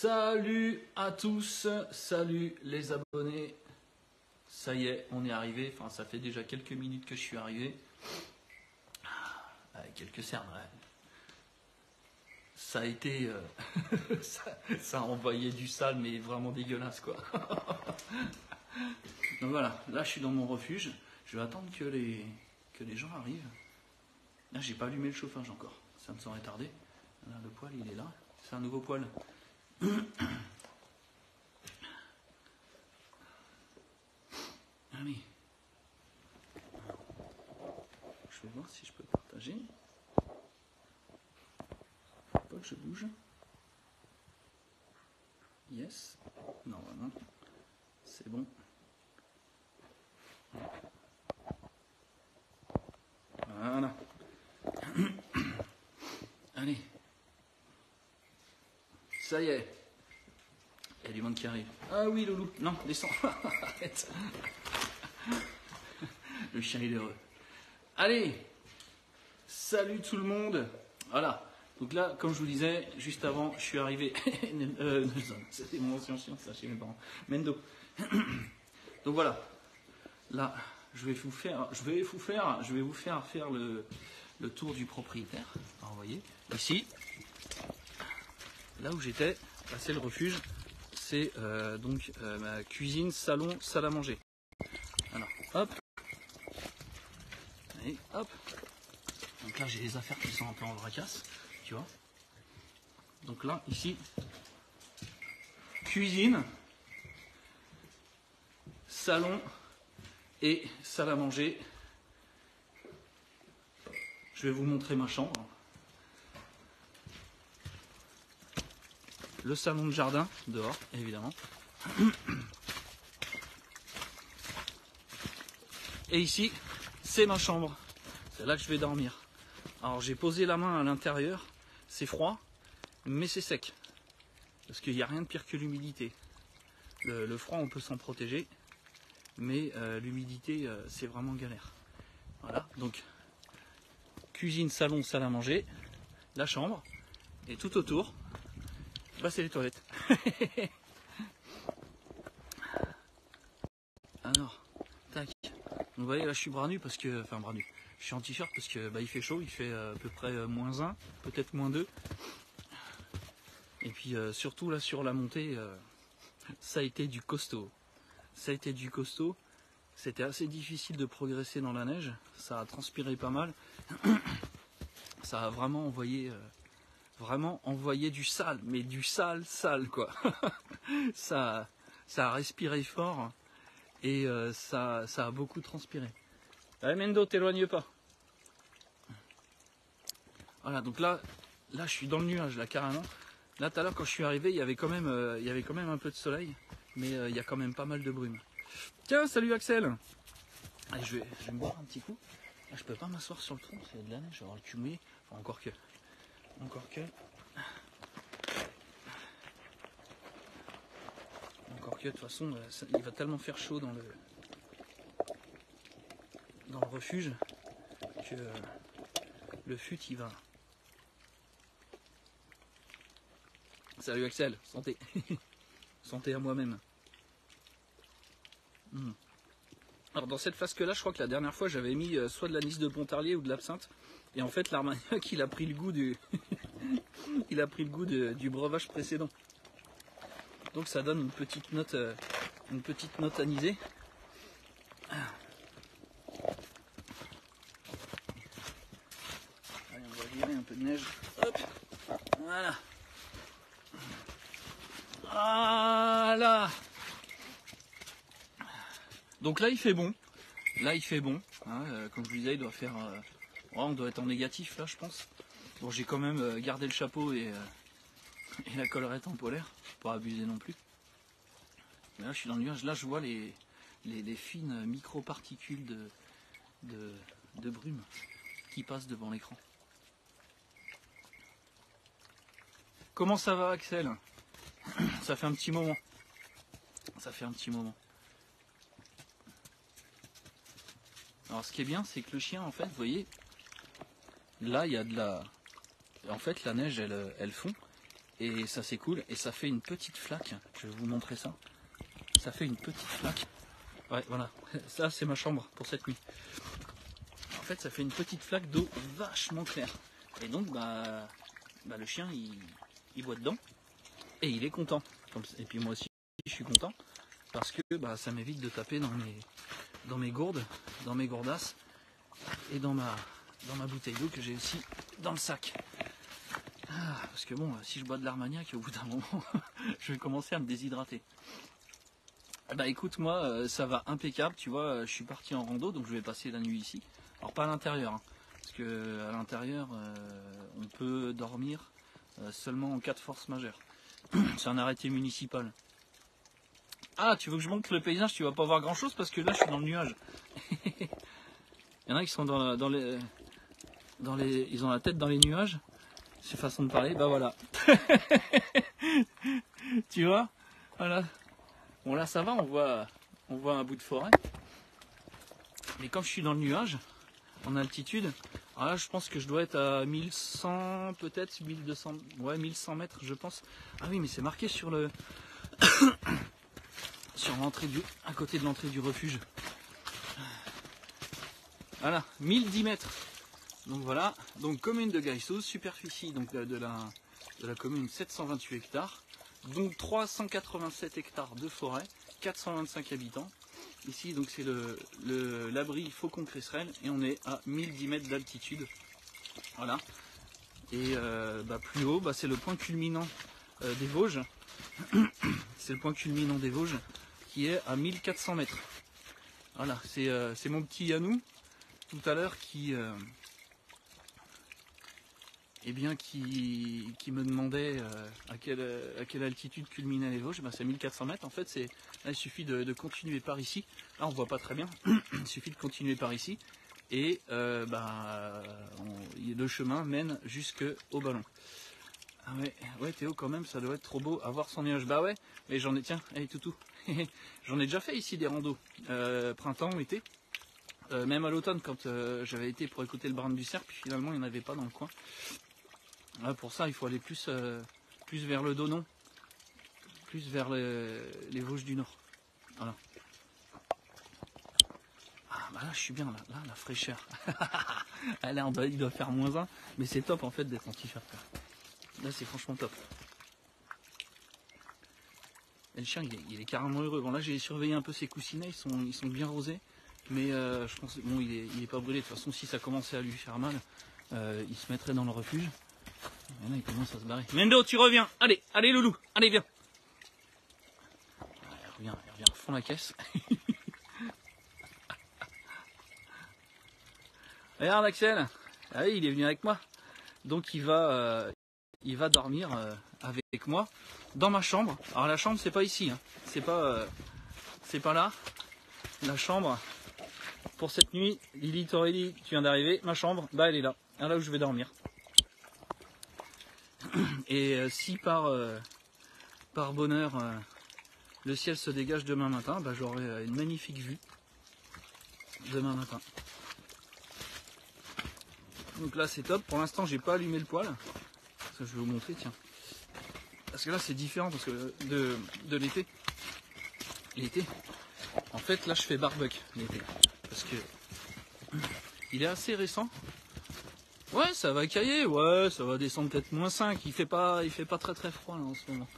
Salut à tous, salut les abonnés. Ça y est, on est arrivé. Enfin, ça fait déjà quelques minutes que je suis arrivé. Avec quelques cernes. Ça a été. euh, ça, a envoyé du sale, mais vraiment dégueulasse, quoi. Donc voilà, là je suis dans mon refuge. Je vais attendre que les, gens arrivent. Là, j'ai pas allumé le chauffage encore. Ça me semble tardé. Là, le poêle, il est là. C'est un nouveau poêle. Allez. Je vais voir si je peux partager. Pas que je bouge. Yes. Normalement. C'est bon. Voilà. Allez. Ça y est. Il y a du monde qui arrive. Ah oui, Loulou. Non, descends. Arrête. Le chien, est heureux. Allez. Salut tout le monde. Voilà. Donc là, comme je vous disais, juste avant, je suis arrivé. euh, Nelson, C'était mon ancien chien, ça, chez mes parents. Mendo. Donc voilà. Là, je vais vous faire, je vais vous faire, je vais vous faire faire le, le tour du propriétaire. Alors, vous voyez, ici, là où j'étais, là c'est le refuge. C'est euh, donc euh, ma cuisine, salon, salle à manger. Alors, hop. Et hop. Donc là, j'ai les affaires qui sont un peu en vracasse, tu vois. Donc là, ici, cuisine, salon et salle à manger. Je vais vous montrer ma chambre. Le salon de jardin, dehors, évidemment. Et ici, c'est ma chambre. C'est là que je vais dormir. Alors j'ai posé la main à l'intérieur. C'est froid, mais c'est sec. Parce qu'il n'y a rien de pire que l'humidité. Le, froid, on peut s'en protéger. Mais euh, l'humidité, euh, c'est vraiment galère. Voilà, donc cuisine, salon, salle à manger, la chambre, et tout autour, bah, c'est les toilettes. Alors, tac. Donc, vous voyez, là je suis bras nu parce que. Enfin, bras nu. Je suis en t-shirt parce que bah, il fait chaud, il fait euh, à peu près euh, moins 1, peut-être moins 2. Et puis euh, surtout là sur la montée, ça a été du costaud. Ça a été du costaud. C'était assez difficile de progresser dans la neige. Ça a transpiré pas mal. Ça a vraiment envoyé, vraiment envoyé du sale, mais du sale, sale quoi. ça, ça a respiré fort et euh, ça, ça a beaucoup transpiré. Allez Mendo, t'éloigne pas. Voilà, donc là, là je suis dans le nuage là carrément. Là tout à l'heure quand je suis arrivé, il y avait quand même, euh, il y avait quand même un peu de soleil, mais euh, il y a quand même pas mal de brume. Tiens, salut Axel. Allez, je vais, je vais me boire un petit coup. Là, je peux pas m'asseoir sur le tronc, c'est de la neige, je vais avoir le cul mouillé. Enfin, encore que, encore que. Encore que de toute façon, euh, il va tellement faire chaud dans le dans le refuge que euh, le fut il va. Salut Axel, santé. santé à moi-même. Hmm. Alors dans cette flasque là, je crois que la dernière fois j'avais mis euh, soit de l'anis de Pontarlier ou de l'absinthe. Et en fait l'Armagnac il a pris le goût du. il a pris le goût du breuvage précédent. Donc ça donne une petite note, euh, une petite note anisée. Allez, on va virer un peu de neige. Hop, voilà. Voilà. Donc là il fait bon. Là il fait bon. hein, euh, comme je vous disais, il doit faire. On doit être en négatif là, je pense. Bon, j'ai quand même euh, gardé le chapeau et, euh, et la collerette en polaire, pas abuser non plus. Mais là, je suis dans le nuage. Là, je vois les fines micro-particules de, de, de brume qui passent devant l'écran. Comment ça va, Axel? Ça fait un petit moment. Ça fait un petit moment. Alors, ce qui est bien, c'est que le chien, en fait, vous voyez, là, il y a de la. En fait, la neige, elle, elle fond. Et ça cool. Et ça fait une petite flaque. Je vais vous montrer ça. Ça fait une petite flaque. Ouais, voilà. Ça c'est ma chambre pour cette nuit. En fait, ça fait une petite flaque d'eau vachement claire. Et donc, bah, bah le chien, il, il boit dedans. Et il est content. Et puis moi aussi, je suis content. Parce que bah, ça m'évite de taper dans mes, dans mes gourdes, dans mes gourdasses. Et dans ma, dans ma bouteille d'eau que j'ai aussi dans le sac. Ah, parce que bon, si je bois de l'armagnac, au bout d'un moment, je vais commencer à me déshydrater. Bah écoute, moi, euh, ça va impeccable, tu vois, euh, je suis parti en rando, donc je vais passer la nuit ici. Alors pas à l'intérieur, hein, parce que à l'intérieur, euh, on peut dormir seulement en cas de force majeure. C'est un arrêté municipal. Ah, tu veux que je montre le paysage? Tu vas pas voir grand chose parce que là, je suis dans le nuage. Il y en a qui sont dans, dans les, dans les, ils ont la tête dans les nuages. C'est façon de parler. Bah voilà. tu vois? Voilà. Bon là, ça va. On voit, on voit un bout de forêt. Mais quand je suis dans le nuage, en altitude, là, je pense que je dois être à 1100, peut-être 1200, ouais, 1100 mètres, je pense. Ah oui, mais c'est marqué sur le, sur l'entrée du, à côté de l'entrée du refuge. Voilà, 1010 mètres. Donc voilà, donc commune de Gaïssos, superficie donc de la, commune 728 hectares, donc 387 hectares de forêt, 425 habitants. Ici donc c'est l'abri Faucon Cresserelle et on est à 1010 mètres d'altitude. Voilà. Et euh, bah, plus haut, bah, c'est le point culminant euh, des Vosges. c'est le point culminant des Vosges qui est à 1400 mètres. Voilà, c'est euh, mon petit Yanou tout à l'heure qui, eh bien, qui, me demandait euh, à, quelle, altitude culminaient les Vosges, ben, c'est 1400 mètres. En fait, c'est, il suffit de, continuer par ici. Là, on voit pas très bien. il suffit de continuer par ici. Et euh, ben, le chemin mène jusqu'au ballon. Ah ouais, ouais, Théo, quand même, ça doit être trop beau à voir son nuage. Bah ouais, mais j'en ai, tiens, toutou. j'en ai déjà fait ici des randos, euh, printemps, été. même à l'automne, quand j'avais été pour écouter le brun du cerf, puis finalement, il n'y en avait pas dans le coin pour ça, il faut aller plus, euh, plus vers le Donon, plus vers les, Vosges du Nord. Voilà. Ah, bah là, je suis bien, là, la fraîcheur. Elle est il doit faire moins 1, mais c'est top en fait d'être en t-shirt. Là, c'est franchement top. Et le chien, il est, carrément heureux. Bon, là, j'ai surveillé un peu ses coussinets, ils sont, ils sont bien rosés. Mais euh, je pense, bon, il est, pas brûlé. De toute façon, si ça commençait à lui faire mal, euh, il se mettrait dans le refuge. Là, il commence à se barrer. Mendo, tu reviens. Allez, allez, loulou. Allez, viens. Il revient, il revient au fond de la caisse. Regarde, Axel. Ah oui, il est venu avec moi. Donc, il va, euh, il va dormir euh, avec moi dans ma chambre. Alors, la chambre, c'est pas ici. Hein. C'est pas, euh, c'est pas là. La chambre, pour cette nuit, Lily Torelli, tu viens d'arriver. Ma chambre, bah, elle est là. Là où je vais dormir. Et euh, si par, euh, par bonheur euh, le ciel se dégage demain matin, bah, j'aurai une magnifique vue demain matin. Donc là c'est top. Pour l'instant j'ai pas allumé le poêle. Je vais vous montrer, tiens. Parce que là c'est différent parce que de, de l'été. L'été. En fait là je fais barbecue l'été. Parce que il est assez récent. Ouais, ça va cailler, ouais, ça va descendre peut-être moins 5. Il fait pas, il fait pas très très froid là, en ce moment.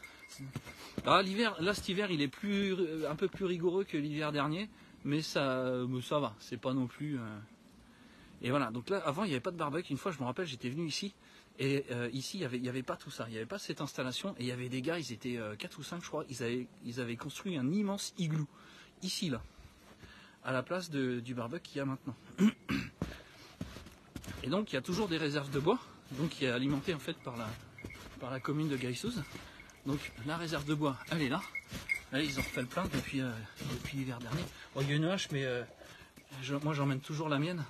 Là, l'hiver, là cet hiver, il est plus, un peu plus rigoureux que l'hiver dernier, mais ça, ça va. C'est pas non plus. Euh. Et voilà. Donc là, avant, il n'y avait pas de barbecue. Une fois, je me rappelle, j'étais venu ici et euh, ici, il n'y avait, avait pas tout ça. Il n'y avait pas cette installation et il y avait des gars. Ils étaient 4 euh, ou 5 je crois. Ils avaient, ils avaient construit un immense igloo ici là, à la place du barbecue qu'il y a maintenant. Et donc il y a toujours des réserves de bois, donc qui est alimenté en fait par la, par la commune de Gaïsouz. Donc la réserve de bois, elle est là. Ils ont refait le plein depuis, euh, depuis l'hiver dernier. il y a une hache, mais euh, moi j'emmène toujours la mienne.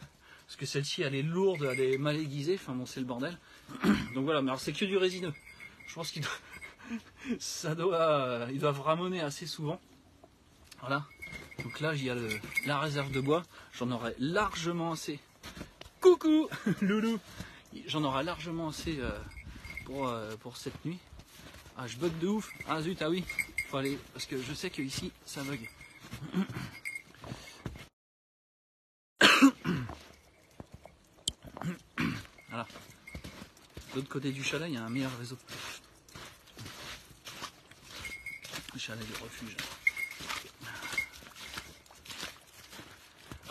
Parce que celle-ci, elle est lourde, elle est mal aiguisée. Enfin bon, c'est le bordel. Donc voilà, mais alors c'est que du résineux. Je pense qu'ils ça doit, ils doivent ramoner assez souvent. Voilà. Donc là, il y a la réserve de bois. J'en aurai largement assez Coucou, loulou. J'en aurai largement assez euh, pour, euh, pour cette nuit. Ah, je bug de ouf. Ah zut, ah oui. Faut aller, parce que je sais que ici, ça bug. voilà. De l'autre côté du chalet, il y a un meilleur réseau. Le chalet du refuge.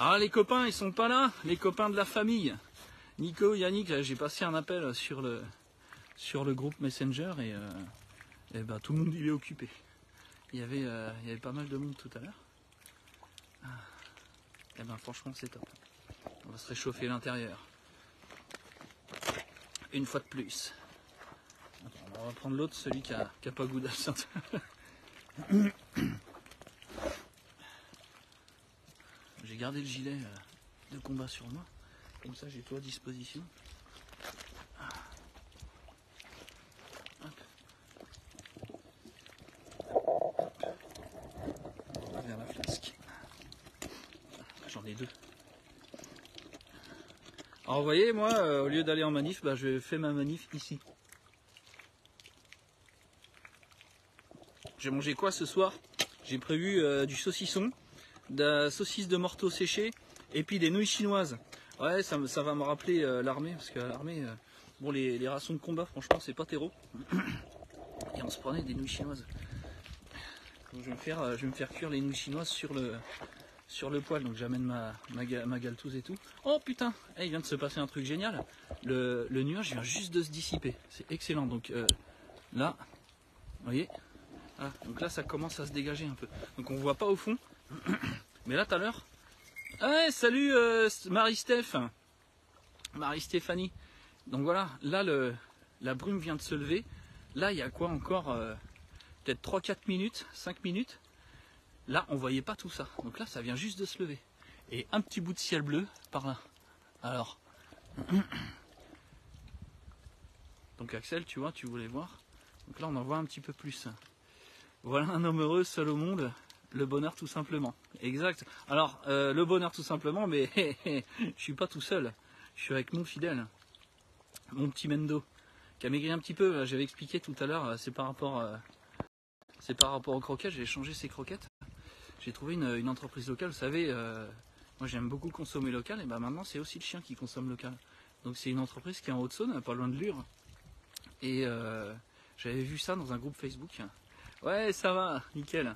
Ah, les copains, ils sont pas là. Les copains de la famille. Nico, Yannick, j'ai passé un appel sur le, groupe Messenger et, euh, et ben, tout le monde il est occupé. Il y, avait, euh, il y avait pas mal de monde tout à l'heure. Ah. Et ben franchement c'est top. On va se réchauffer l'intérieur. Une fois de plus. On va prendre l'autre, celui qui a, qui a pas goût d'absinthe. J'ai gardé le gilet euh, de combat sur moi. Comme ça j'ai tout à disposition. Vers la flasque. J'en ai deux. Alors vous voyez, moi, euh, au lieu d'aller en manif, bah, je fais ma manif ici. J'ai mangé quoi ce soir? J'ai prévu euh, du saucisson, de la saucisse de morteau séché et puis des nouilles chinoises. Ouais, ça, ça va me rappeler euh, l'armée, parce que l'armée, euh, bon, les, les rations de combat, franchement, c'est pas terreau. Et on se prenait des nouilles chinoises. Donc, je, vais me faire, euh, je vais me faire cuire les nouilles chinoises sur le, sur le poêle. Donc j'amène ma, ma, ma galtouze et tout. Oh putain, Eh, il vient de se passer un truc génial. Le, le nuage vient juste de se dissiper. C'est excellent. Donc là, vous voyez? Voilà. Donc là, ça commence à se dégager un peu. Donc on voit pas au fond. Mais là, tout à l'heure, ah salut euh, Marie-Steph. Marie-Stéphanie. Donc voilà, là la brume vient de se lever. Là, il y a quoi encore euh, Peut-être 3-4 minutes, 5 minutes. Là, on voyait pas tout ça. Donc là, ça vient juste de se lever. Et un petit bout de ciel bleu par là. Alors. Donc Axel, tu vois, tu voulais voir. Donc là, on en voit un petit peu plus. Voilà un homme heureux, seul au monde. Le bonheur tout simplement. Exact. Alors, euh, le bonheur tout simplement, mais je suis pas tout seul. Je suis avec mon fidèle. Mon petit Mendo. Qui a maigri un petit peu. J'avais expliqué tout à l'heure, euh, c'est par rapport, euh, c'est par rapport aux croquettes. J'ai changé ses croquettes. J'ai trouvé une, une entreprise locale. Vous savez, euh, moi j'aime beaucoup consommer local. Et ben maintenant, c'est aussi le chien qui consomme local. Donc c'est une entreprise qui est en Haute-Saône, pas loin de Lure. Et j'avais vu ça dans un groupe Facebook. Ouais, ça va, nickel.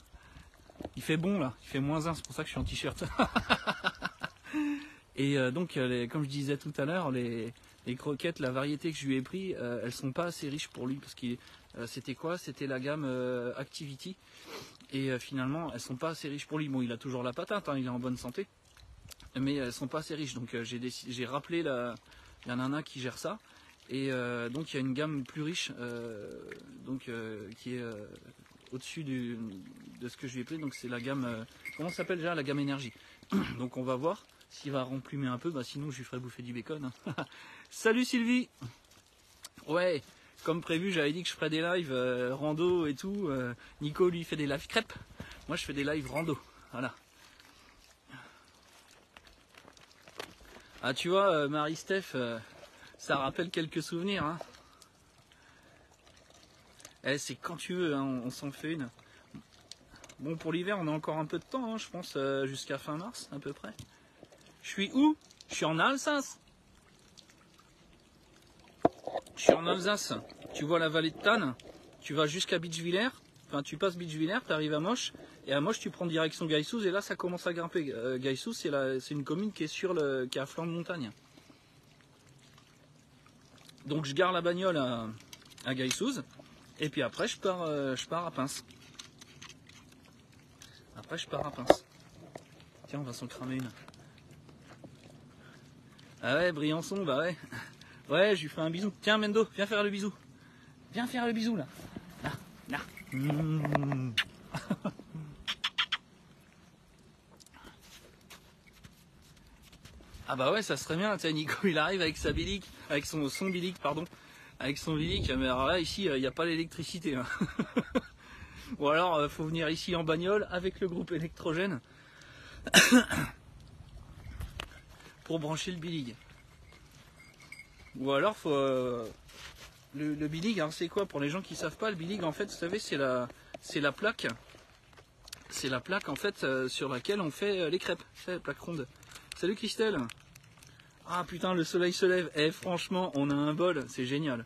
Il fait bon là, il fait moins 1, c'est pour ça que je suis en t-shirt. Et euh, donc, euh, comme je disais tout à l'heure, les, croquettes, la variété que je lui ai pris, euh, elles sont pas assez riches pour lui parce que c'était quoi? C'était la gamme euh, Activity. Et euh, finalement, elles sont pas assez riches pour lui. Bon, il a toujours la patate, hein, il est en bonne santé, mais elles sont pas assez riches. Donc, euh, j'ai rappelé la, la nana qui gère ça. Et euh, donc, il y a une gamme plus riche, euh, donc euh, qui est euh, au-dessus de ce que je lui ai pris. Donc, c'est la gamme. euh, comment s'appelle déjà La gamme énergie? donc, on va voir. S'il va remplumer un peu, bah sinon je lui ferai bouffer du bacon. hein. Salut Sylvie Ouais, comme prévu, j'avais dit que je ferais des lives euh, rando et tout. Euh, Nico lui fait des lives crêpes. Moi je fais des lives rando. Voilà. Ah tu vois, euh, Marie-Steph, ça rappelle quelques souvenirs. Hein. Eh, c'est quand tu veux, hein, on, s'en fait une. Bon, pour l'hiver, on a encore un peu de temps, hein, je pense, euh, jusqu'à fin mars, à peu près. Je suis où? Je suis en Alsace. Je suis en Alsace. Tu vois la vallée de Tannes? Tu vas jusqu'à Beachvillers. Enfin, tu passes Beachvillers, tu arrives à Moche. Et à Moche, tu prends direction Gaïsous. Et là, ça commence à grimper. Euh, Gaïsous, c'est une commune qui est, sur le, qui est à flanc de montagne. Donc, je gare la bagnole à, à Gaïsous. Et puis après, je pars, euh, je pars à Pince. Après, je pars à Pince. Tiens, on va s'en cramer une. Ah ouais, Briançon, bah ouais. Ouais, je lui fais un bisou. Tiens, Mendo, viens faire le bisou. Viens faire le bisou, là. Là, là. Mmh. ah bah ouais, ça serait bien. Tiens, Nico, il arrive avec sa bilique, avec son, son bilique, pardon. Avec son bilique. Mais alors là, ici, il n'y a pas l'électricité. hein. Ou alors, euh, faut venir ici en bagnole avec le groupe électrogène pour brancher le bilig. Ou alors faut, euh, le, le bilig, alors c'est quoi pour les gens qui savent pas Le bilig, en fait, vous savez, c'est la, c'est la plaque. C'est la plaque en fait euh, sur laquelle on fait euh, les crêpes. C'est la plaque ronde. Salut Christelle. Ah putain, le soleil se lève. Eh franchement, on a un bol, c'est génial.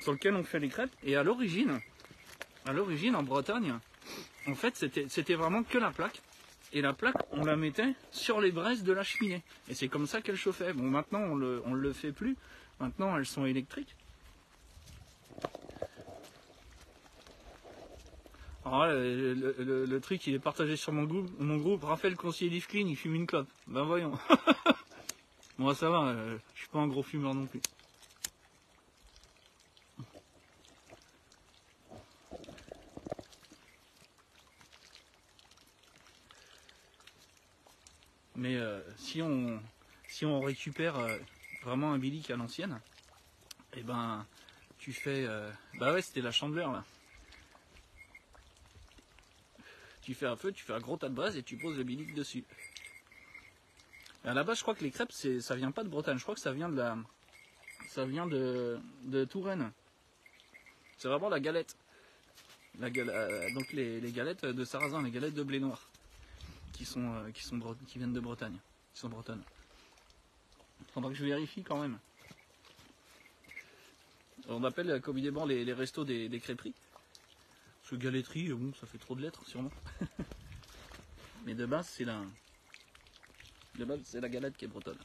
Sur lequel on fait les crêpes. Et à l'origine, à l'origine en Bretagne, en fait, c'était vraiment que la plaque. Et la plaque, on la mettait sur les braises de la cheminée. Et c'est comme ça qu'elle chauffait. Bon, maintenant, on le, le fait plus. Maintenant, elles sont électriques. Alors là, le, truc, il est partagé sur mon groupe. Mon groupe, Raphaël, conseiller Clean, il fume une clope. Ben voyons. Moi, ça va, euh, je suis pas un gros fumeur non plus. Mais euh, si on si on récupère euh, vraiment un bilic à l'ancienne, et ben tu fais euh, bah ouais c'était la chandeleur là. Tu fais un feu, tu fais un gros tas de braise et tu poses le bilic dessus. Et à la base je crois que les crêpes ça vient pas de Bretagne, je crois que ça vient de la ça vient de, Touraine. C'est vraiment la galette. Euh, donc les, galettes de sarrasin, les galettes de blé noir qui sont, qui sont qui viennent de Bretagne, qui sont bretonnes. Faudra que je vérifie quand même. On appelle euh, comme évidemment les, les restos des, crêperies. Parce que galetterie, euh, bon, ça fait trop de lettres sûrement. Mais de base, c'est la, de base, c'est la galette qui est bretonne.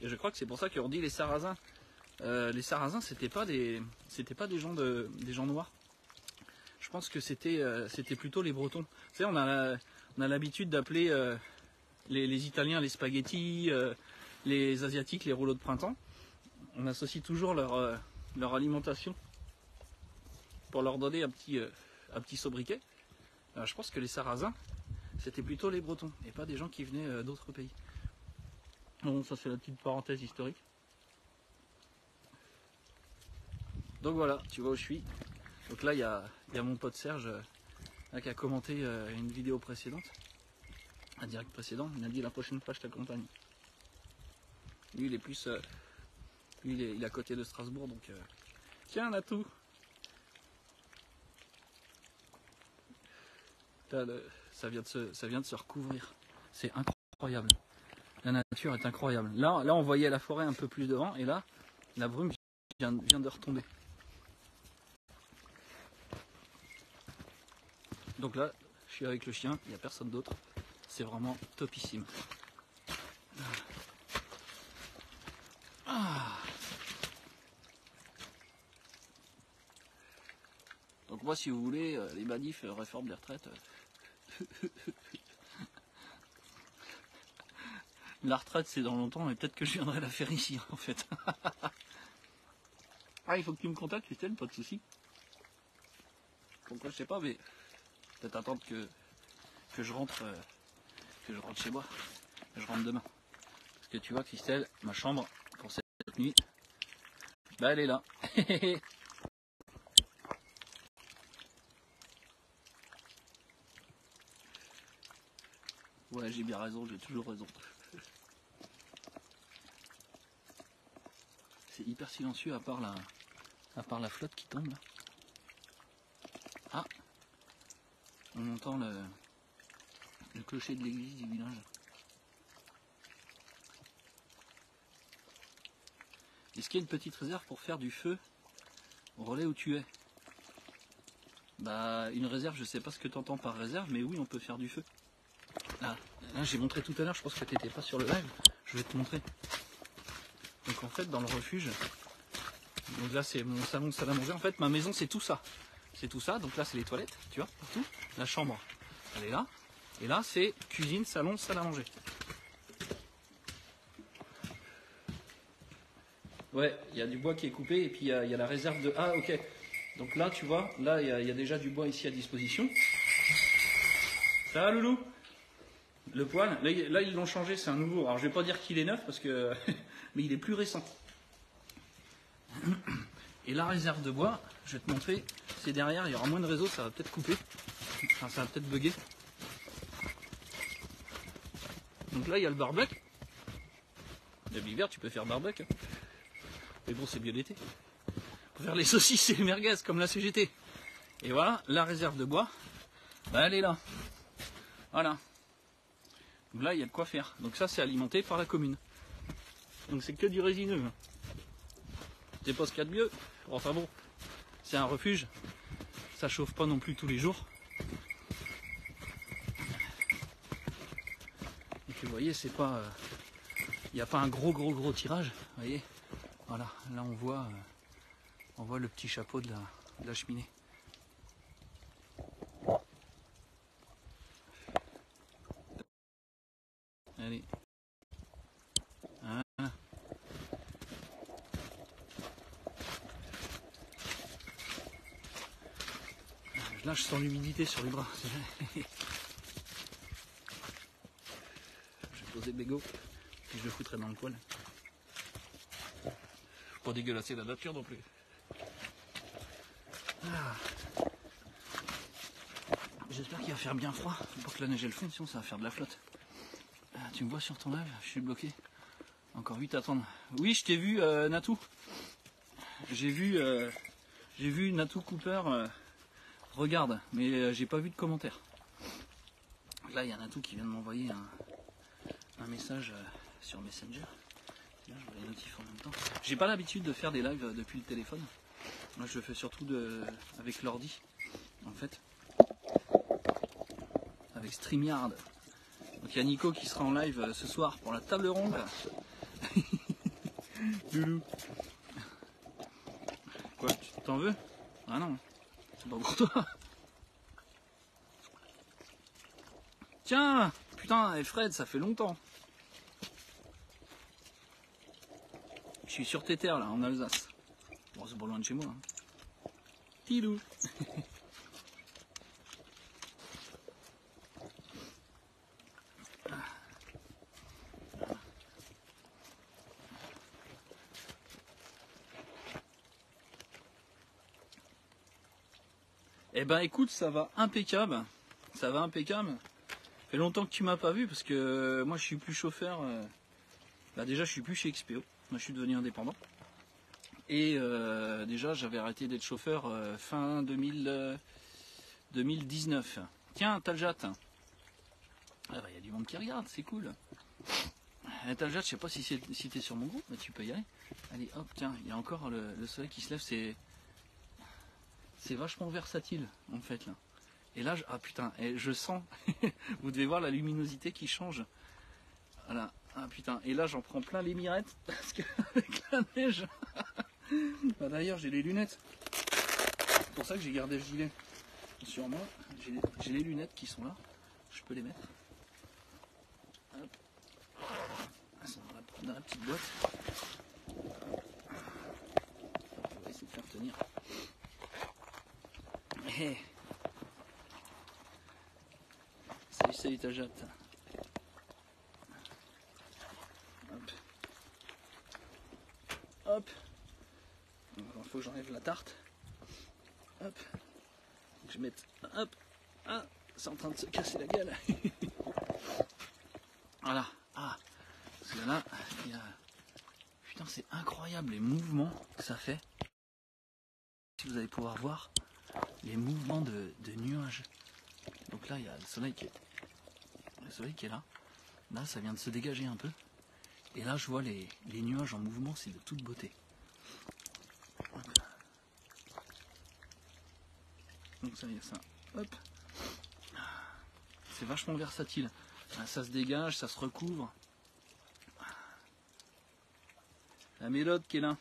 Et je crois que c'est pour ça qu'on dit les sarrasins. Euh, les sarrasins, c'était pas des, c'était pas des gens de, des gens noirs. Je pense que c'était, euh, plutôt les Bretons. Tu sais, on a l'habitude d'appeler euh, les, les Italiens les spaghettis, euh, les Asiatiques les rouleaux de printemps. On associe toujours leur, euh, leur alimentation pour leur donner un petit, euh, un petit sobriquet. Alors, je pense que les Sarrasins, c'était plutôt les Bretons et pas des gens qui venaient euh, d'autres pays. Bon, ça c'est la petite parenthèse historique. Donc voilà, tu vois où je suis. Donc là, il y a, y a mon pote Serge euh, qui a commenté euh, une vidéo précédente, un direct précédent. Il m'a dit la prochaine fois, je t'accompagne. Lui, il est plus. euh, il est, à côté de Strasbourg, donc. euh, tiens, a tout. Ça, vient de se, recouvrir. C'est incroyable. La nature est incroyable. Là, là, on voyait la forêt un peu plus devant, et là, la brume vient de retomber. Donc là, je suis avec le chien, il n'y a personne d'autre. C'est vraiment topissime. Ah. Donc moi, si vous voulez, euh, les manifs, euh, réforme des retraites. euh, la retraite, c'est dans longtemps, mais peut-être que je viendrai la faire ici, en fait. ah, il faut que tu me contactes, Christelle, pas de souci. Pourquoi, je sais pas, mais peut-être attendre que, que je rentre que je rentre chez moi. Je rentre demain. Parce que tu vois, Christelle, ma chambre nuit, bah elle est là. ouais, j'ai bien raison, j'ai toujours raison. C'est hyper silencieux à part la, à part la flotte qui tombe là. Ah, on entend le, le clocher de l'église du village. Qu'il y a une petite réserve pour faire du feu au relais où tu es? Bah, une réserve, je sais pas ce que tu entends par réserve, mais oui, on peut faire du feu. Là, là j'ai montré tout à l'heure, je pense que tu n'étais pas sur le live. Je vais te montrer. Donc en fait, dans le refuge, donc là c'est mon salon de salle à manger. En fait, ma maison c'est tout ça. C'est tout ça. Donc là c'est les toilettes, tu vois, partout. La chambre, elle est là. Et là c'est cuisine, salon, salle à manger. Ouais, il y a du bois qui est coupé et puis il y, a la réserve de. Ah, ok. Donc là, tu vois, là, il y, a- déjà du bois ici à disposition. Ça va, Loulou? Le poêle, là, il- là, ils l'ont changé, c'est un nouveau. Alors, je vais pas dire qu'il est neuf parce que. Mais il est plus récent. Et la réserve de bois, je vais te montrer, c'est derrière, il y aura moins de réseau, ça va peut-être couper. Enfin, ça va peut-être bugger. Donc là, il y a le barbecue. L'hiver, tu peux faire barbecue. Mais bon, c'est bien l'été. Pour faire les saucisses et les merguez comme la CGT. Et voilà, la réserve de bois, bah, elle est là. Voilà. Donc là, il y a de quoi faire. Donc ça, c'est alimenté par la commune. Donc c'est que du résineux. C'est pas ce qu'il y a de mieux. Enfin bon, c'est un refuge. Ça chauffe pas non plus tous les jours. Et puis vous voyez, c'est pas. euh, Il n'y a pas un gros gros gros tirage. Vous voyez Voilà, là on voit, euh, on voit le petit chapeau de la, cheminée. Allez. Voilà. Je lâche l'humidité sur les bras. Je vais poser Bego, puis je le foutrai dans le poil. Pas dégueulasser la nature non plus. Ah. J'espère qu'il va faire bien froid. Pas que la neige elle fonde, sinon ça va faire de la flotte. Ah, tu me vois sur ton live Je suis bloqué. Encore 8 à attendre. Oui, je t'ai vu, euh, Natou. J'ai vu, euh, Natou Cooper. euh, regarde, mais euh, j'ai pas vu de commentaire. Là, il y a Natou qui vient de m'envoyer un, message sur Messenger. Je vois les notifs en même temps. J'ai pas l'habitude de faire des lives euh, depuis le téléphone. Moi, je le fais surtout de, avec l'ordi, en fait. Avec StreamYard. Donc il y a Nico qui sera en live euh, ce soir pour la table ronde. Loulou. Quoi, tu t'en veux? Ah non, c'est pas pour toi. Tiens, putain, et Fred, ça fait longtemps. Je suis sur tes terres là, en Alsace. Bon, c'est pas loin de chez moi. Hein. Eh ben écoute, ça va impeccable. Ça va impeccable. fait longtemps que tu m'as pas vu parce que moi je suis plus chauffeur. euh, Bah déjà je suis plus chez XPO. Je suis devenu indépendant. Et euh, déjà j'avais arrêté d'être chauffeur euh, fin 2000, euh, 2019. Tiens, Taljat. Ah bah il y a du monde qui regarde, c'est cool. Euh, Taljat, je sais pas si, si t'es sur mon groupe, mais tu peux y aller. Allez hop, tiens, il y a encore le, le soleil qui se lève, c'est c'est vachement versatile en fait là. Et là, je, ah putain, et je sens, vous devez voir la luminosité qui change. Voilà, ah putain, et là j'en prends plein les mirettes parce qu'avec la neige. Bah, D'ailleurs, j'ai les lunettes. C'est pour ça que j'ai gardé le gilet sur moi. J'ai les lunettes qui sont là. Je peux les mettre. Hop. Elles sont dans la, la petite boîte. On va essayer de faire tenir. Eh. Salut, salut ta jatte. Hop. Il faut que j'enlève la tarte. Hop. Je mette. Hop. Ah, c'est en train de se casser la gueule. voilà. Ah. Là. Putain, c'est incroyable les mouvements que ça fait. Si vous allez pouvoir voir les mouvements de, de nuages. Donc là, il y a le soleil qui est, le soleil qui est là. Là, ça vient de se dégager un peu. Et là, je vois les, nuages en mouvement, c'est de toute beauté. Donc ça y est, ça. Hop. C'est vachement versatile. Ça se dégage, ça se recouvre. La Mélode qui est là.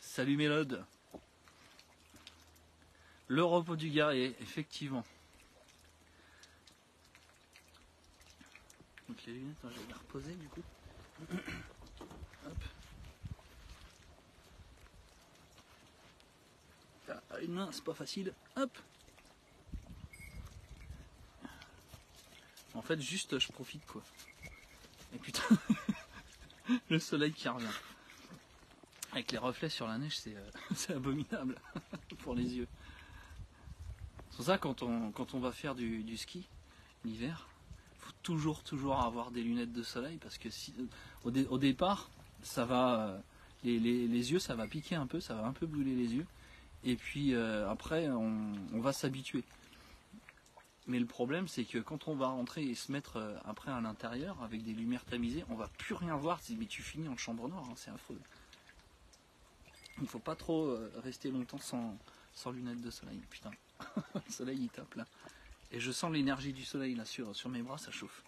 Salut Mélode. Le repos du guerrier, effectivement. Donc les lunettes, hein, je vais les reposer du coup. Hop. Ah, une main, c'est pas facile. Hop. En fait, juste, je profite quoi. Et putain, le soleil qui revient. Avec les reflets sur la neige, c'est euh, abominable pour les yeux. C'est pour ça quand on, quand on va faire du, ski l'hiver, toujours, toujours avoir des lunettes de soleil parce que si, au, dé- au départ, ça va, euh, les, yeux, ça va piquer un peu, ça va un peu brûler les yeux. Et puis euh, après, on, va s'habituer. Mais le problème, c'est que quand on va rentrer et se mettre euh, après à l'intérieur avec des lumières tamisées, on va plus rien voir. Mais tu finis en chambre noire, hein, c'est affreux. Il faut pas trop euh, rester longtemps sans, sans lunettes de soleil. Putain, le soleil il tape là. Et je sens l'énergie du soleil là sur, sur mes bras, ça chauffe.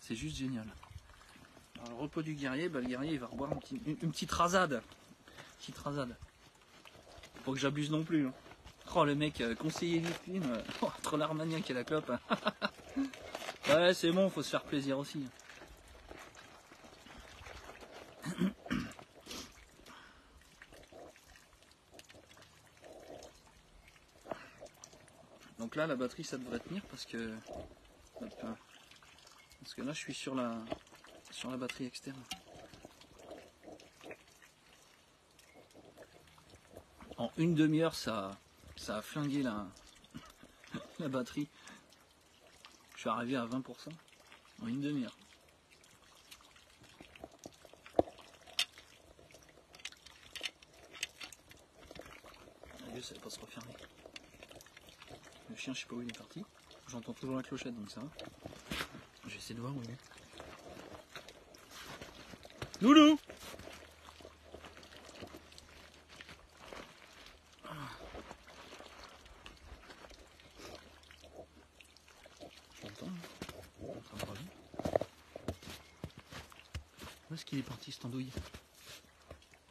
C'est juste génial. Alors, le repos du guerrier, bah, le guerrier il va petit- une, une petite rasade. Petite rasade. Faut que j'abuse non plus. hein. Oh le mec, euh, conseiller discipline, euh, entre l'armagnac et la clope. hein. ouais c'est bon, faut se faire plaisir aussi. La batterie ça devrait tenir parce que parce que là je suis sur la sur la batterie externe. En une demi-heure ça ça a flingué la la batterie. Je suis arrivé à 20% en une demi-heure. Adieu, ça va pas se refermer. Le chien, je sais pas où il est parti. J'entends toujours la clochette, donc ça va. Je vais essayer de voir où il est. Loulou Je l'entends. hein. Où est-ce qu'il est parti, cette andouille?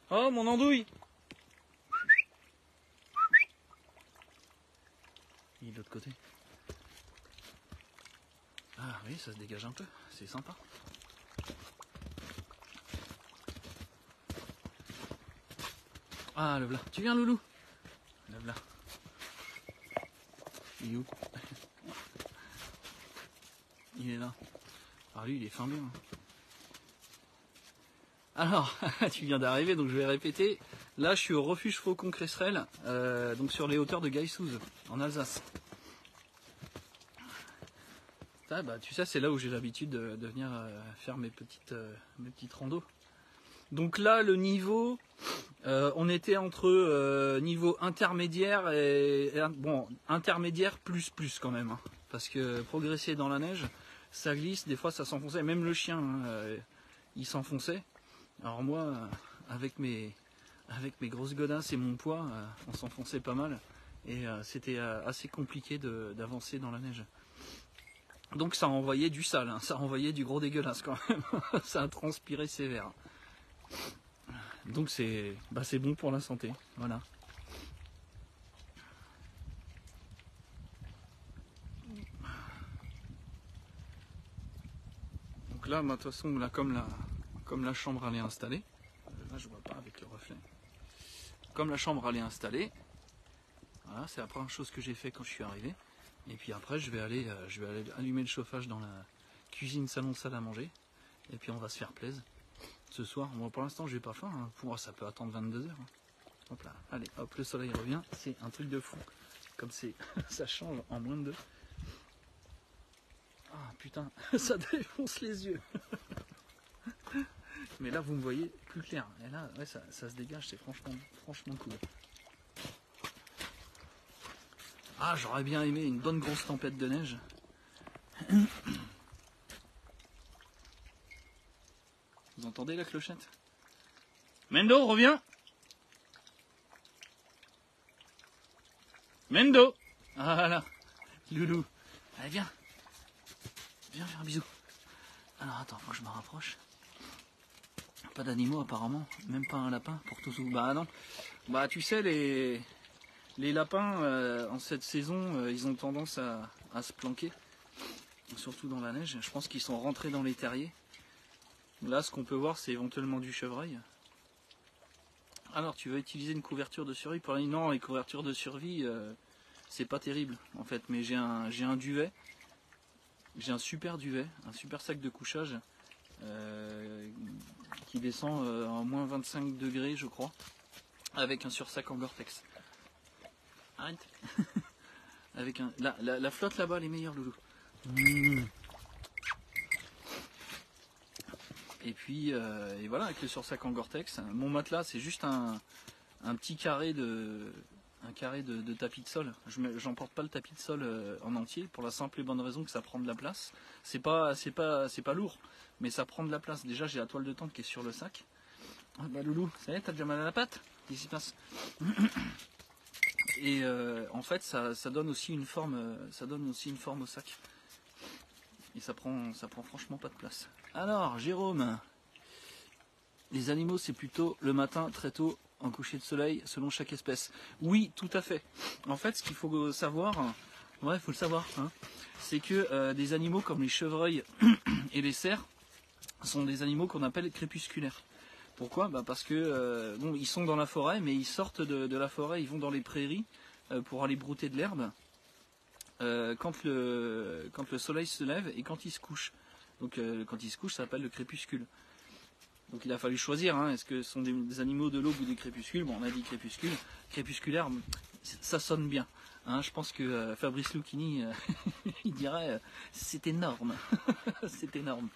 Oh, mon andouille De l'autre côté. Ah oui, ça se dégage un peu, c'est sympa. Ah, le v'là. Tu viens, loulou? Le v'là. Il est Il est là. Ah, lui, il est fin bien. Alors, tu viens d'arriver, donc je vais répéter. Là, je suis au refuge Faucon Cresserelle, euh, donc sur les hauteurs de Gaïsouz, en Alsace. Ah, bah, tu sais, c'est là où j'ai l'habitude de, venir euh, faire mes petites, euh. Donc là, le niveau, euh, on était entre niveau intermédiaire et, bon intermédiaire plus plus quand même, hein. parce que progresser dans la neige, ça glisse, des fois ça s'enfonçait, même le chien, hein, il s'enfonçait. Alors moi, avec mes avec mes grosses godasses et mon poids, euh, on s'enfonçait pas mal et euh, c'était euh, assez compliqué d'avancer dans la neige. Donc ça envoyait du sale, hein, ça envoyait du gros dégueulasse quand même. ça a transpiré sévère. Donc c'est bah, bon pour la santé. Voilà. Donc là, bah, de toute façon, là, comme la, comme la chambre elle est installée, je vois pas avec le reflet. Comme la chambre est installée, voilà, c'est la première chose que j'ai fait quand je suis arrivé. Et puis après, je vais aller, euh, je vais aller allumer le chauffage dans la cuisine, salon, salle à manger. Et puis on va se faire plaisir. Ce soir, moi pour l'instant, j'ai pas faim. hein. Pour moi, ça peut attendre 22 heures. hein. Hop là, allez, hop, le soleil revient. C'est un truc de fou. Comme c'est, ça change en moins de deux. Ah putain, ça défonce les yeux. Mais là, vous me voyez plus clair. Et là, ouais, ça, se dégage. C'est franchement, franchement cool. Ah, j'aurais bien aimé une bonne grosse tempête de neige. Vous entendez la clochette? Mendo, reviens Mendo Ah là Loulou Allez, viens Viens faire un bisou. Alors attends, faut que je me rapproche. Pas d'animaux apparemment, même pas un lapin pour tous. Bah non. Bah tu sais, les, les lapins euh, en cette saison, euh, ils ont tendance à, se planquer. Surtout dans la neige. Je pense qu'ils sont rentrés dans les terriers. Là, ce qu'on peut voir, c'est éventuellement du chevreuil. Alors, tu veux utiliser une couverture de survie pour. Non, les couvertures de survie, euh, c'est pas terrible en fait. Mais j'ai un duvet. J'ai un super duvet, un super sac de couchage euh, qui descend euh, en moins 25 degrés, je crois, avec un sursac en Gore-Tex. Arrête. avec un, la, la, la flotte là-bas, elle est meilleure, Loulou. Mmh. Et puis euh, et voilà avec le sursac en Gore-Tex. Mon matelas c'est juste un, un petit carré de un carré de, de tapis de sol. Je n'emporte pas le tapis de sol en entier pour la simple et bonne raison que ça prend de la place. C'est pas c'est pas c'est pas lourd, mais ça prend de la place. Déjà j'ai la toile de tente qui est sur le sac. Ah bah loulou, ça y est, t'as déjà mal à la patte Qu'est-ce passe Et euh, en fait ça, ça donne aussi une forme euh, ça donne aussi une forme au sac. Et ça prend ça prend franchement pas de place. Alors Jérôme, les animaux c'est plutôt le matin très tôt en coucher de soleil selon chaque espèce. Oui, tout à fait. En fait, ce qu'il faut savoir, ouais, faut le savoir, hein, c'est que euh, des animaux comme les chevreuils et les cerfs sont des animaux qu'on appelle crépusculaires. Pourquoi? Bah Parce que euh, bon, ils sont dans la forêt, mais ils sortent de, la forêt, ils vont dans les prairies euh, pour aller brouter de l'herbe euh, quand, le, soleil se lève et quand il se couche. Donc quand il se couche, ça s'appelle le crépuscule. Donc il a fallu choisir, hein, est-ce que ce sont des, des animaux de l'aube ou des crépuscules? Bon, on a dit crépuscule. Crépusculaire, ça sonne bien. Hein, je pense que euh, Fabrice Lucchini, euh, il dirait euh, c'est énorme, c'est énorme.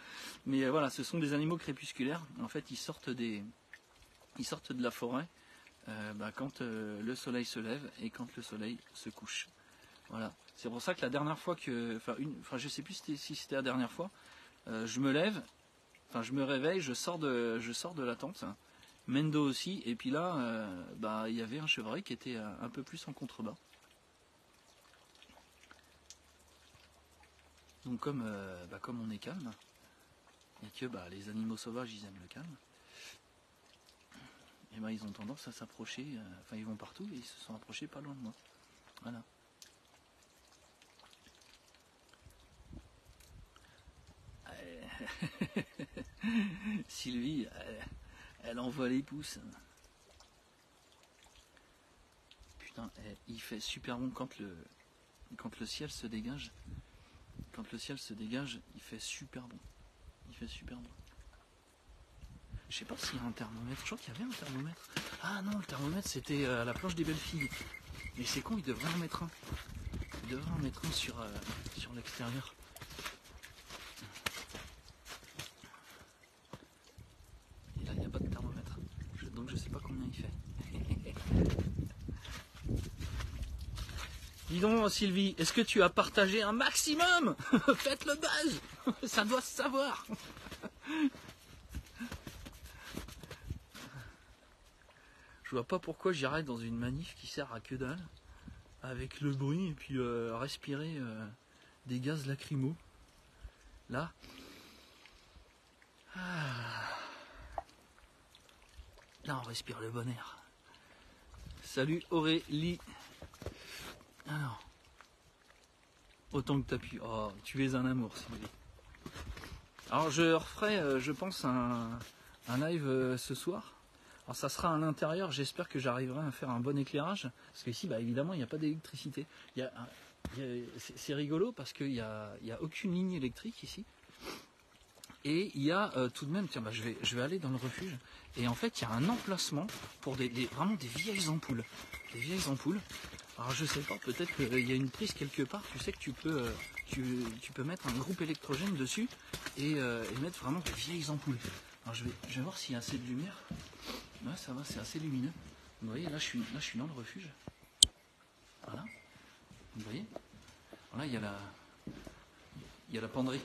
Mais voilà, ce sont des animaux crépusculaires. En fait, ils sortent des, ils sortent de la forêt bah, quand le soleil se lève et quand le soleil se couche. Voilà. C'est pour ça que la dernière fois que, enfin, une, enfin, sais plus si c'était, la dernière fois, je me lève, enfin, je me réveille, je sors de, je sors de la tente. Mendo aussi, et puis là, bah, il y avait un chevreuil qui était un peu plus en contrebas. Donc comme, euh, bah, comme on est calme, et que bah, les animaux sauvages ils aiment le calme, et ben ils ont tendance à s'approcher, euh, enfin ils vont partout et ils se sont approchés pas loin de moi. Voilà. Euh, Sylvie, elle, envoie les pouces. Putain, eh, il fait super bon quand le, quand le ciel se dégage. Quand le ciel se dégage, il fait super bon. Il fait super bon. Je sais pas s'il y a un thermomètre. Je crois qu'il y avait un thermomètre. Ah non, le thermomètre c'était euh, à la planche des belles filles. Mais c'est con, il devrait en mettre un. Il devrait en mettre un sur, euh, l'extérieur. Et là, il n'y a pas de thermomètre. Donc je sais pas combien il fait. Dis Sylvie, est-ce que tu as partagé un maximum Faites le buzz Ça doit se savoir Je vois pas pourquoi j'irais dans une manif qui sert à que dalle, avec le bruit et puis euh, respirer euh, des gaz lacrymaux. Là. Ah. Là, on respire le bon air. Salut Aurélie. Alors. Autant que t'appuies. Oh, tu es un amour, Sylvie. Alors, je referai, euh, je pense, un, live euh, ce soir. Alors, ça sera à l'intérieur. J'espère que j'arriverai à faire un bon éclairage. Parce qu'ici, bah, évidemment, il n'y a pas d'électricité. C'est rigolo parce qu'il n'y a, y a aucune ligne électrique ici. Et il y a euh, tout de même, tiens, bah, je, vais, aller dans le refuge. Et en fait, il y a un emplacement pour vraiment des vieilles ampoules. Des vieilles ampoules. Alors je sais pas, peut-être qu'il y a une prise quelque part, tu sais que tu peux, euh, mettre un groupe électrogène dessus et, euh, et mettre vraiment des vieilles ampoules. Alors je vais, je vais voir s'il y a assez de lumière. Ouais, ça va, c'est assez lumineux. Vous voyez, là je suis, là, je suis dans le refuge. Voilà. Vous voyez? Là, il y a la, il y a la penderie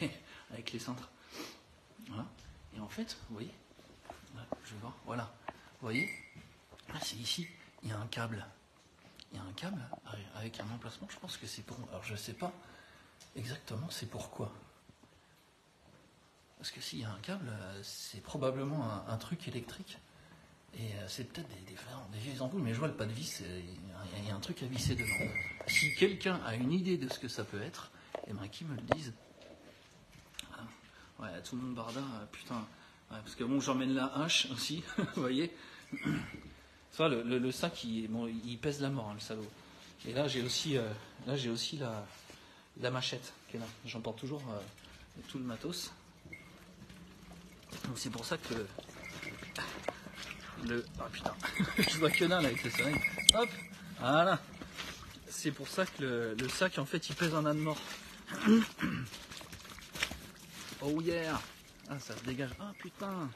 avec les cintres. Voilà. Et en fait, vous voyez? Là, Je vais voir. Voilà. Vous voyez? Là, c'est ici. Il y a un câble. Il y a un câble avec un emplacement. Je pense que c'est pour. Alors, je sais pas exactement c'est pourquoi. Parce que s'il y a un câble, euh, c'est probablement un, truc électrique. Et euh, c'est peut-être des, des, des vieilles ampoules, mais je vois le pas de vis, euh, il y a- un truc à visser dedans. Si quelqu'un a une idée de ce que ça peut être, eh ben, qu'il me le dise. Voilà. Ouais, tout le monde barda, putain. Parce que bon, j'emmène la hache aussi, vous voyez. Le, sac, il, pèse la mort, hein, le salaud. Et là, j'ai aussi, euh, là, j'ai aussi la, la machette qui est là. J'emporte toujours euh, tout le matos. Donc c'est pour ça que le. Ah putain, je vois que dalle avec le soleil. Hop, voilà. C'est pour ça que le, le sac, en fait, il pèse un âne mort. Oh yeah Ah, ça se dégage. Ah putain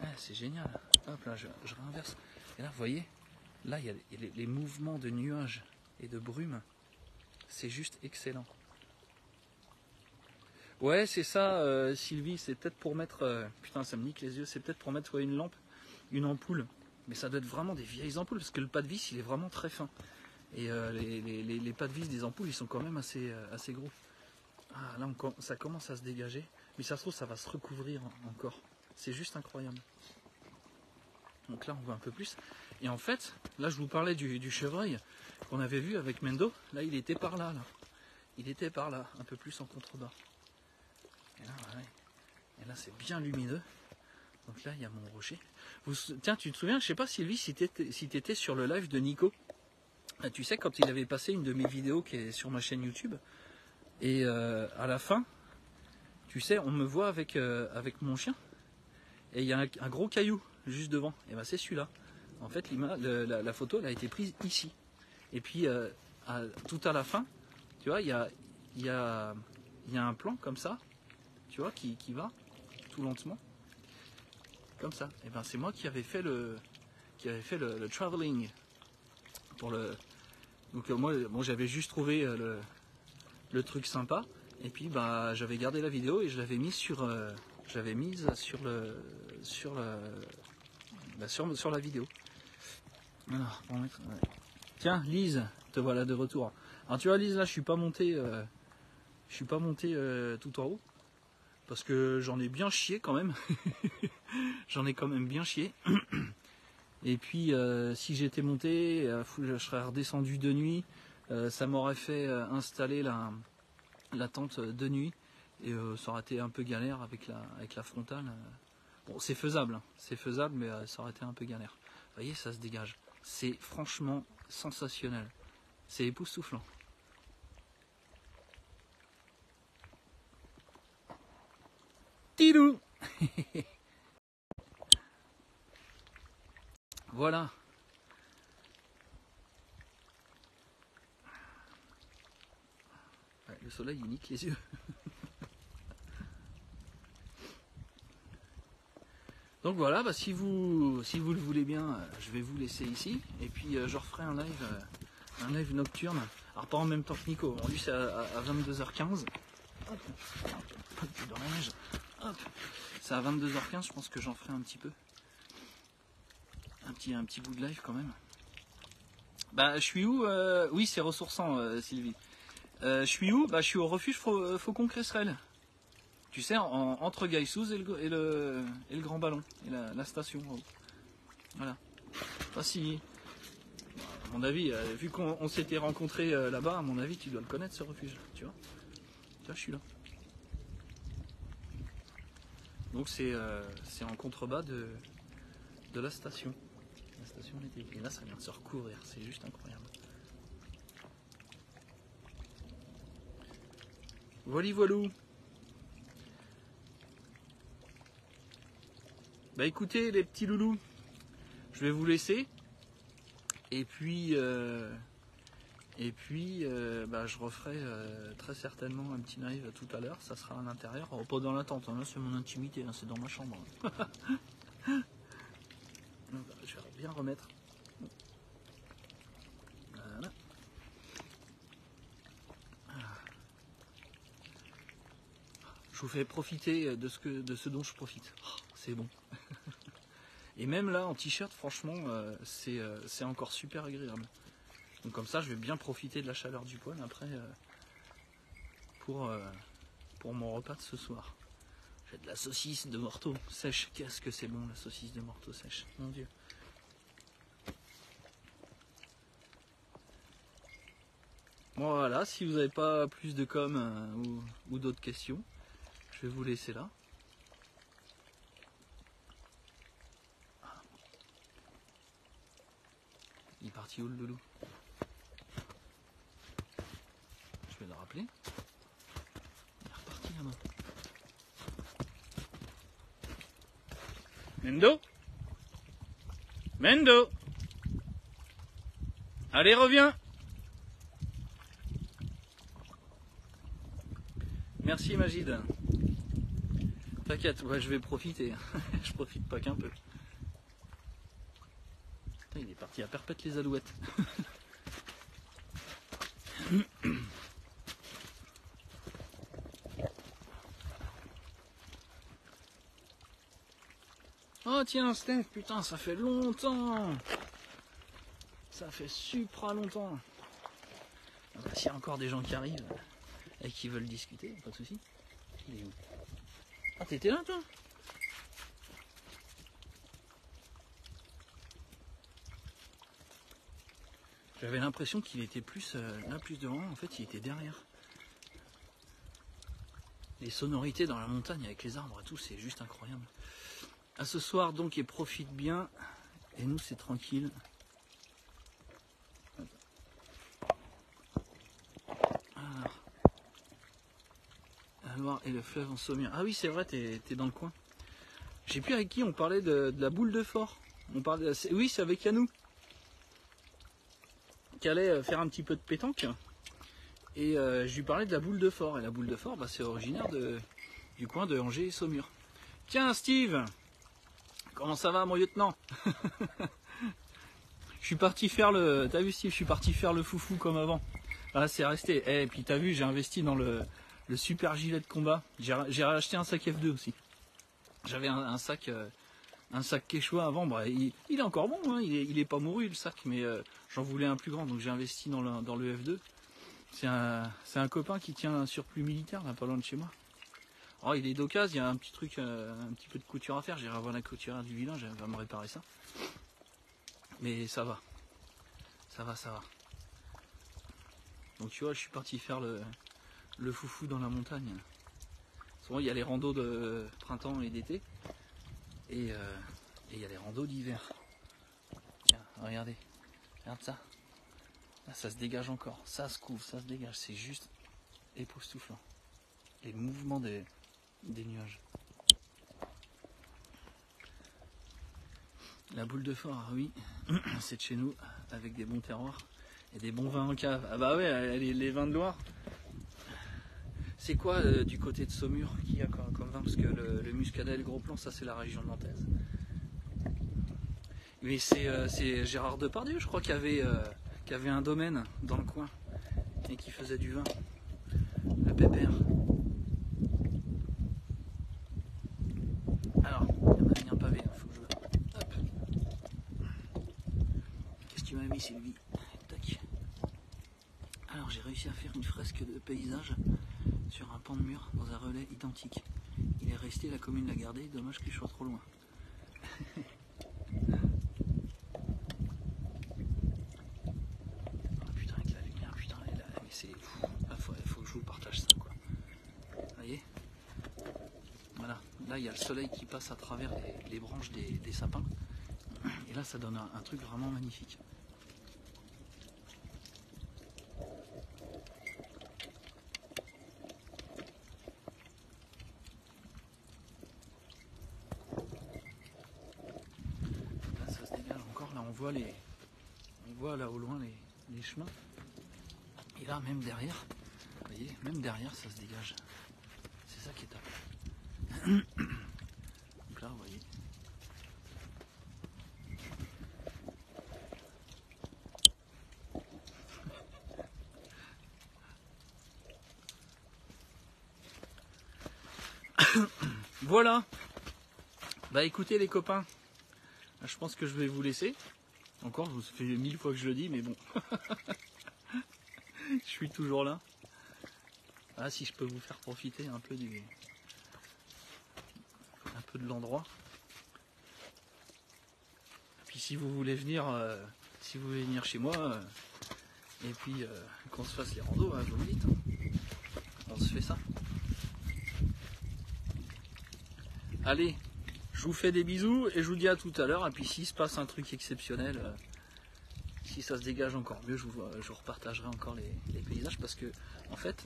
Ah, C'est génial. Hop là, je, je réinverse. Et là, vous voyez, là, il y a les, mouvements de nuages et de brume. C'est juste excellent. Ouais, c'est ça, euh, Sylvie. C'est peut-être pour mettre. euh, putain, ça me nique les yeux. C'est peut-être pour mettre une lampe, une ampoule. Mais ça doit être vraiment des vieilles ampoules parce que le pas de vis, il est vraiment très fin. Et euh, les, pas de vis des ampoules, ils sont quand même assez, gros. Ah, là, ça commence à se dégager. Mais ça se trouve, ça va se recouvrir encore. C'est juste incroyable. Donc là, on voit un peu plus. Et en fait, là, je vous parlais du, chevreuil qu'on avait vu avec Mendo. Là, il était par là. Il était par là, un peu plus en contrebas. Et là, c'est bien lumineux. Donc là, il y a mon rocher. Tiens, tu te souviens, je sais pas, Sylvie, si tu étais, t'étais sur le live de Nico. Ah, Tu sais, quand il avait passé une de mes vidéos qui est sur ma chaîne YouTube. Et euh, à la fin, tu sais, on me voit avec, euh, mon chien. Et il y a un gros caillou juste devant. Et ben c'est celui-là. En fait, l'ima- le- la, photo elle a été prise ici. Et puis, euh, tout à la fin, tu vois, il y a, y, y a un plan comme ça, tu vois, qui, va tout lentement. Comme ça. Et ben c'est moi qui avais fait le, qui avait fait le, traveling. Pour le, donc euh, moi, j'avais juste trouvé euh, le, le truc sympa. Et puis bah j'avais gardé la vidéo et je l'avais mise sur je l'avais mise sur le sur le bah, sur, la vidéo. Tiens, Lise, te voilà de retour. Alors tu vois Lise là je suis pas monté euh, je suis pas monté euh, tout en haut. Parce que j'en ai bien chié quand même. j'en ai quand même bien chié. Et puis euh, si j'étais monté, je serais redescendu de nuit. Ça m'aurait fait installer la, tente de nuit et ça aurait été un peu galère avec la, avec la frontale. Bon, c'est faisable, hein, c'est faisable, mais euh, ça aurait été un peu galère. Vous voyez, ça se dégage. C'est franchement sensationnel. C'est époustouflant. Tidou Voilà. Le soleil il nique les yeux. Donc voilà, bah, si, vous, si vous le voulez bien, euh, je vais vous laisser ici. Et puis euh, je referai un live, euh, un live nocturne. Alors pas en même temps que Nico. Lui c'est à, à- à 22h15. Hop, neige. Hop. C'est à 22h15, je pense que j'en ferai un petit peu. Un petit, un petit bout de live quand même. Bah je suis où Oui c'est ressourçant Sylvie. Je suis où? Bah je suis au refuge Fau- Faucon Cresserelle. Tu sais, en- entre Gaïsouz et le, Grand Ballon, et la, station. Voilà. Pas si. À mon avis, euh, vu qu'on on s'était rencontrés euh, là-bas, à mon avis, tu dois le connaître ce refuge. Tu vois Tu vois, je suis là. Donc c'est euh, en contrebas de, de la station. La station était. Et là, ça vient de se recouvrir. C'est juste incroyable. Voilà, voilou. Bah écoutez les petits loulous, je vais vous laisser. Et puis, euh, et puis euh, bah, je referai euh, très certainement un petit live tout à l'heure. Ça sera à l'intérieur, Oh, pas dans la tente. hein, c'est mon intimité, hein, c'est dans ma chambre. Donc, je vais bien remettre. Voilà. Je vous fais profiter de ce, que, de ce dont je profite. C'est bon. Et même là, en t-shirt, franchement, euh, c'est euh, c'est encore super agréable. Donc comme ça, je vais bien profiter de la chaleur du poêle après euh, pour, mon repas de ce soir. J'ai de la saucisse de morteau sèche. Qu'est-ce que c'est bon la saucisse de morteau sèche, mon dieu. Voilà, si vous n'avez pas plus de com ou d'autres questions, je vais vous laisser là. Où le loulou Je vais le rappeler. Il est reparti là-bas. Mendo? Mendo? Allez, reviens Merci Magide. T'inquiète, ouais, je vais profiter. je profite pas qu'un peu. Il est parti à perpète les alouettes. oh tiens Steph, putain ça fait longtemps Ça fait super longtemps ah bah, S'il y a encore des gens qui arrivent et qui veulent discuter, pas de soucis. Ah t'étais là toi? J'avais l'impression qu'il était plus euh, là, plus devant. En fait, il était derrière. Les sonorités dans la montagne avec les arbres et tout, c'est juste incroyable. À ce soir, donc, il profite bien. Et nous, c'est tranquille. Alors. Loire et le fleuve en Saumur. Ah oui, c'est vrai, t'es es dans le coin. Je sais plus avec qui on parlait de, de la boule de fort. On. Oui, c'est avec Yanou qui allait euh, faire un petit peu de pétanque. Et euh, je lui parlais de la boule de fort. Et la boule de fort, bah, c'est originaire du coin de Angers et Saumur. Tiens, Steve Comment ça va, mon lieutenant? Je suis parti faire le. T'as vu, Steve? Je suis parti faire le foufou comme avant. Voilà, c'est resté. Et eh, puis, t'as vu, j'ai investi dans le, le, super gilet de combat. J'ai racheté un sac F2 aussi. J'avais un, sac. Euh, un sac Quechua avant, bah, il, est encore bon, hein. il, est, pas mouru le sac, mais euh, j'en voulais un plus grand, donc j'ai investi dans le, dans le F2. C'est un, copain qui tient un surplus militaire, là, pas loin de chez moi. Oh, il est d'occasion, il y a un petit truc, euh, un petit peu de couture à faire, j'irai voir la couturière du village, elle va me réparer ça. Mais ça va, ça va, ça va. Donc tu vois, je suis parti faire le, le foufou dans la montagne. Souvent, il y a les randos de printemps et d'été. Euh, et il y a les randos d'hiver. Regardez. Regarde ça. Là, ça se dégage encore. Ça se couvre, ça se dégage. C'est juste époustouflant. Les mouvements des, des nuages. La boule de fort, oui, c'est de chez nous, avec des bons terroirs et des bons vins en cave. Ah bah ouais, les vins de Loire, c'est quoi euh, du côté de Saumur qu'il y a comme, vin? Parce que le, muscadet et le gros plan, ça c'est la région nantaise. Mais euh, c'est Gérard Depardieu, je crois, qui avait, euh, un domaine dans le coin et qui faisait du vin. Le pépère. Alors, il y a un pavé, il faut que je. Hop. Qu'est-ce que tu m'as mis, Sylvie Tac. Alors, j'ai réussi à faire une fresque de paysage sur un pan de mur dans un relais identique. Il est resté, la commune l'a gardé, dommage qu'il soit trop loin. oh putain avec la lumière, putain, mais c'est. Il ah, faut, faut, que je vous partage ça quoi. Vous voyez Voilà, là il y a le soleil qui passe à travers les, branches des, sapins. Et là ça donne un truc vraiment magnifique. les, on voit là au loin les, chemins. Et là, même derrière, vous derrière, ça se dégage. C'est ça qui est top. Donc là, vous voyez. voilà. Bah écoutez les copains, je pense que je vais vous laisser. Encore, je vous fais mille fois que je le dis, mais bon. je suis toujours là. Ah, si je peux vous faire profiter un peu du. un peu de l'endroit. Puis si vous voulez venir, euh, si vous voulez venir chez moi, euh, et puis euh, qu'on se fasse les randos, hein, vous me dites. Hein. On se fait ça. Allez, je vous fais des bisous et je vous dis à tout à l'heure. Et puis s'il se passe un truc exceptionnel, si ça se dégage encore mieux, je vous, repartagerai encore les, paysages parce que en fait,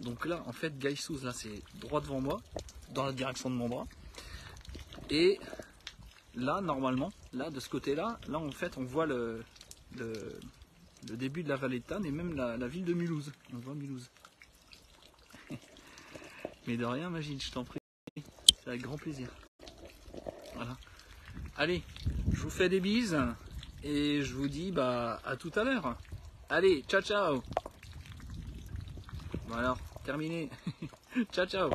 donc là en fait Gaïsouz là c'est droit devant moi, dans la direction de mon bras. Et là normalement, là de ce côté-là, là en fait on voit le, le, début de la vallée de Tannes et même la, ville de Mulhouse. On voit Mulhouse. Mais de rien, Magine, je t'en prie. C'est avec grand plaisir. Voilà. Allez, je vous fais des bises et je vous dis bah à tout à l'heure. Allez, ciao ciao. Bon alors, terminé. ciao ciao.